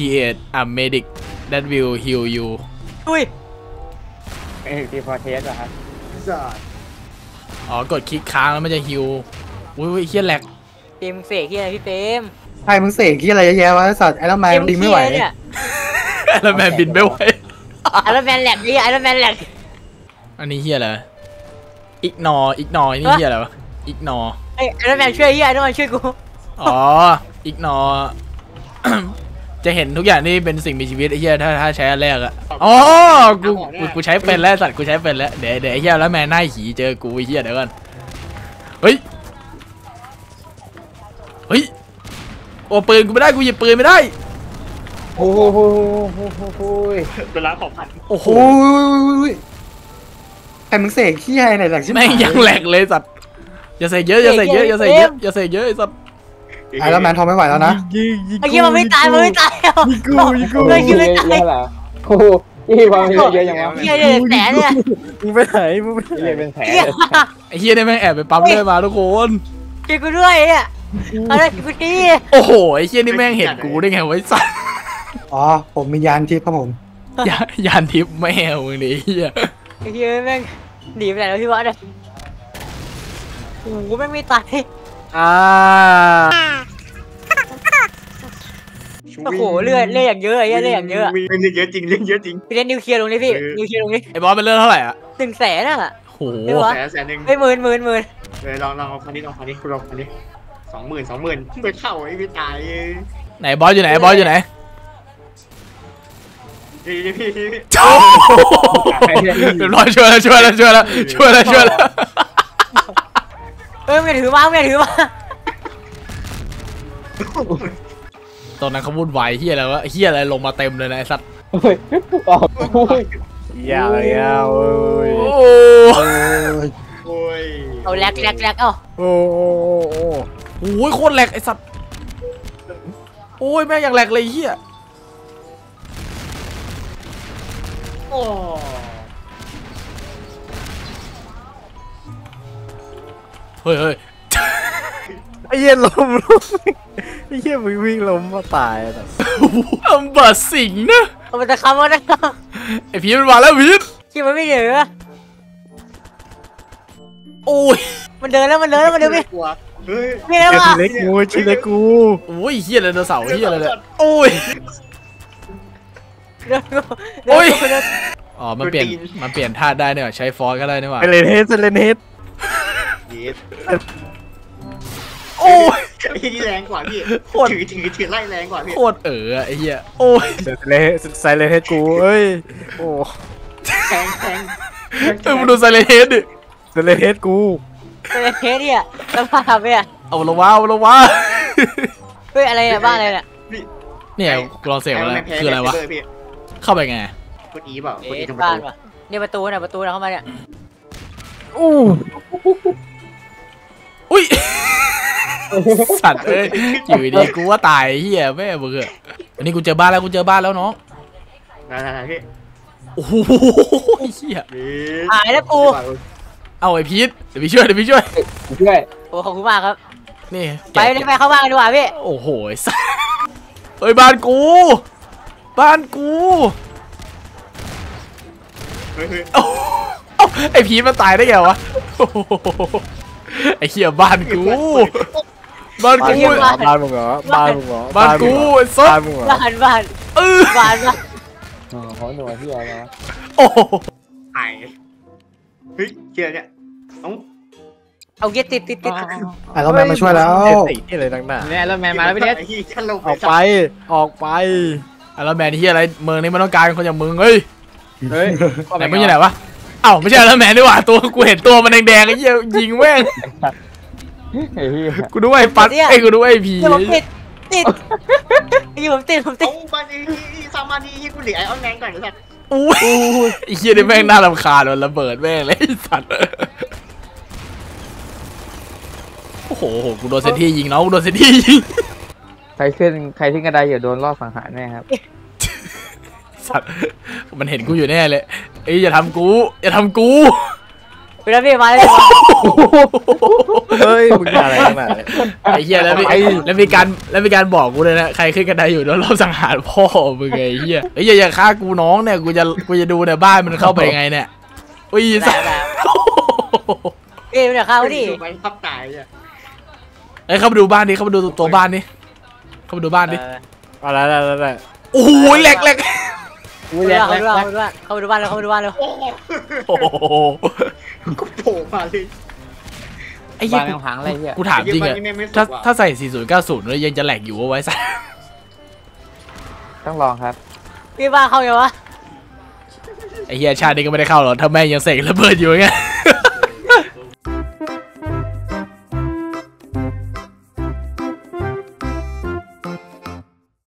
create a medic that will heal you อุ้ยเอ้ยทีพอเทสเหรอครับอ๋อกดคลิกค้างแล้วมันจะฮิวอุ้ยอุ้ยเฮียแหลกเปรมเสกที่อะไรพี่เปรมใครมึงเสกที่อะไรเยอะแยะวะไอ้สัตว์ไอ้แล้วแมนดิงไม่ไหวเนี่ยแล้วแมนบินไม่ไหวไอรอนแมนแหลกดิไอรอนแมนแหลกอันนี้เฮียอะไรอีกนออีกนอนี่เฮียอะไรวะอีกนอไอไอรอนแมนช่วยยี่ไอรอนแมนช่วยกูอ๋ออีกนอ จะเห็นทุกอย่างที่เป็นสิ่งมีชีวิตไอ้เหี้ยถ้าถ้าใช้อันแรกอะอ๋อกูกูกูใช้เป็นแล้วสัตว์กูใช้เป็นแล้วเดี๋ยวเดี๋ยวไอ้เหี้ยแล้วแม่หน้าหีเจอกูไอ้เหี้ยเดี๋ยวก่อนเฮ้ยเฮ้ยโอ้ปืนกูไม่ได้กูหยิบปืนไม่ได้โอ้โหโอ้โหโอ้โหโอ้โหเป็นร้านของพันโอ้โหโอ้ยใครมึงเสกที่อะไรไหนหลักชิบแม่งยังแหลกเลยสัตว์อย่าเสกเยอะอย่าเสกเยอะอย่าเสกเยอะอย่าเสกเยอะไอ้สัตว์ ไอ้แล้วแมนทอมไม่ไหวแล้วนะไอ้ยี่มันไม่ตายมันไม่ตายอะยิงกูยิงกูเลยยิงไม่ตายเยอะเหรอโอ้โหยี่ความเยอะเยอะยังวะเยี่ยเลยแสนเนี่ยมึงไปไหนมึงไปไหนเรียกเป็นแผลเยี่ยไอ้เหี้ยเนี่ยแม่งแอบไปปั๊มเลือดมาทุกคนช่วยกูด้วยเนี่ยอะไรกูทีโอ้โหไอ้เหี้ยนี่แม่งเห็นกูได้ไงวะไอ้สัตว์อ๋อผมมียานทิพย์ครับผมยานยานทิพย์แม่มึงดิไอ้เหี้ยไอ้เหี้ยแม่งหนีไปไหนแล้วพี่วะเนี่ยโอ้โหแม่งไม่ตายอ่า โอ้โหเลือดเลือดอย่างเยอะไอ้เหี้ยเลือดอย่างเยอะอะเรื่องเยอะจริงเรื่องเยอะจริง พี่เล่นนิวเคลียร์ลงนี่พี่นิวเคลียร์ลงนี่ไอ้บอสเป็นเรื่องเท่าไหร่อะหนึ่งแสนอะโอ้โหไม่วะแสนแสนหนึ่งเฮ้ยหมื่นหมื่นหมื่นเลยลองลองเอาพันนี้ลองพันนี้ลองพันนี้สองหมื่นสองหมื่นไปเข้าไอ้พี่ตายไหนบอสอยู่ไหนบอสอยู่ไหนพี่พี่พี่พี่เรียบร้อยช่วยแล้วช่วยแล้วช่วยแล้วช่วยแล้วช่วยแล้วเอ้ยไม่ถือมาไม่ถือมา ตอนนั้นเขาวุ่นวายเฮียอะไรวะเฮียอะไรลงมาเต็มเลยนะไอ้สัตว์โอ้ยอ๋อโอ้ยยาวยาวเอ้ยโอ้โอ้ยโอ้ยเอาแลกแลกแลกเอ้าโอ้โอ้โอ้โหโคตรแหลกไอ้สัตว์โอ้ยแม่งยังแหลกเลยเฮียโอ้เฮ้ยเฮ้ยไอ้เหี้ยล้มล้ม ไอ้เหี้ยมึงวิ่งล้มมาตายอะแบบอัมเบอร์สิงห์นะเอามันจะคำว่านะไอพีทมันมาแล้วพีทคิดมันไม่เหนือโอ้ยมันเดินแล้วมันเดินแล้วมันเดินไปกลัวเฮ้ยไม่แล้วเชี่ยอะทีเล็กกูทีเล็กกูโอ้ยเฮียไดโนเสาร์เฮียอะไรเนี่ยโอ้ยเดินกูโอ้ยเดินอ๋อมันเปลี่ยนมันเปลี่ยนท่าได้เนี่ยว่ะใช้ฟอสก็ได้นี่หว่าไปเลนเฮดเลนเฮดเย็ด โอ้ยไอ้ที่แรงกว่าพี่โคตรถือถือถือไล่แรงกว่าพี่โคตรเอ๋อไอ้เหี้ยโอ้ยเลนใส่เลนเฮดกูเอ้ยโอ้แทงแทงเออมาดูไซเลนเฮดดิเลนเฮดกูเป็นเทสเนี่ยสภาพไปอะเอาละวะเอาละวะเฮ้ยอะไรเนี่ยบ้าอะไรเนี่ยเนี่ยกูลองเสกมาแล้วคืออะไรวะพี่เข้าไปไงกดอีเปล่ากดเอ๊ะอีตรงปบ้าระนตูว่ะเนี่ยประตูเนี่ยประตูนะเข้ามาเนี่ยอู้อุ้ย สัตว์เอ้ยอยู่ดีกูว่าตายไอ้เหี้ยแม่เบื่ออันนี้กูเจอบ้านแล้วกูเจอบ้านแล้วน้องได้ได้ได้พี่โอ้โหไอ้เหี้ยนี่หายแล้วกูเอาไอ้พีทเดี๋ยวพี่ช่วยเดี๋ยวพี่ช่วยช่วยโอ้ขอบคุณมากครับนี่ไปเลยไปเข้าบ้านกันดีกว่าพี่โอ้โหไอ้สัตว์เฮ้ยบ้านกู บ้านกูเฮ้ยเฮ้ยเอ้าเอ้าไอ้พีทมันตายได้ไงวะโอ้โหไอ้เหี้ยบ้านกู บ้านบ้านกูมึงเหรอบ้านมึงเหรอ บ้านมึงเหรอ บ้านกูไอ้สับ้าสนมึงเหรอ บ้านบ้านเออบ้านบ้านอ๋อเขาหน่วยที่อะไรนะโอ้โหหายเฮ้ยเจอเนี่ยเอ้าเอาเกียร์ติดติดติดไอ้แล้วแมนมาช่วยแล้วเฮ้ยติที่อะไรต่างหน้าเนี่ยรถแมนมาแล้วพี่เดชไอ้ที่ขั้นลงออกไป ออกไปอะแล้วแมนที่อะไรเมืองนี้มันต้องการคนอย่างมึงเฮ้ย เฮ้ยไหนมึงอยู่ไหนวะเอ้าไม่ใช่แล้วแมนดีกว่าตัวกูเห็นตัวมันแดงๆไอ้เหี้ยยิงแม่ง ไอ้พี่กูดูไอ้ปัดไอ้กูดูไอ้ผีเดี๋ยวผมติดติดไอ้ผมติดผมติเอ้าดบ้านนี้ซามานียี่กูเหลือไอออนแมนก่อนเลยสัตว์อุ้ยไอ้เหี้ยนี่แม่งน่ารำคาญมันระเบิดแม่งเลยไอ้สัตว์โอ้โหกูโดนเซนที่ยิงน้องกูโดนเซนที่ยิงใครขึ้นใครขึ้นกระไดอย่าโดนรอบสังหารแน่ครับสัตว์มันเห็นกูอยู่แน่เลยเอ้ยอย่าทำกูอย่าทำกูไป แล้วพี่มาเลยเฮ้ยมึงอะไรขนาดนี้ไอ้เหี้ยแล้วมีแล้วมีการแล้วมีการบอกกูเลยนะใครขึ้นกระไดอยู่โดนรอบสังหารพ่อมึงไงไอ้เหี้ยไอ้เหี้ยอย่าฆ่ากูน้องเนี่ยกูจะกูจะดูเนี่ยบ้านมันเข้าไปยังไงเนี่ยอุ้ยสัสเอ้ยเนี่ยข้าวดิไปทับตายอะเอ้ยเข้ามาดูบ้านดิเข้ามาดูตัวบ้านดิเข้ามาดูบ้านดิอะไรอะไรอะไรโอ้โหแหลกแหลกอุ้ยเข้าแรไปกดูแรบ้านกเข้าไปดูบ้านเข้าไปดูบ้านเลยเข้าไปดูบ้านเลยโอ้โหโอ้โห กูโผล่มาเลย ไอ้เหี้ยวางหางอะไรเหี้ย กูถามจริงอะไอ้เหี้ยบ้านนี่แม่งไม่สุดถ้าว่ะ ถ้าใส่ 4090 แล้วยังจะแหลกอยู่วะไว้สัสต้องลองครับ พี่บ้านเข้าไงวะไอ้เหี้ยชาตินี้ก็ไม่ได้เข้าหรอกถ้าแม่งยังเสกระเบิดอยู่ไง